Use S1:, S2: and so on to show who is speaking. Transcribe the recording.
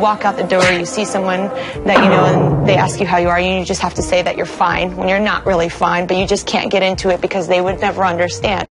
S1: walk out the door, you see someone that you know, and they ask you how you are, and you just have to say that you're fine when you're not really fine, but you just can't get into it because they would never understand.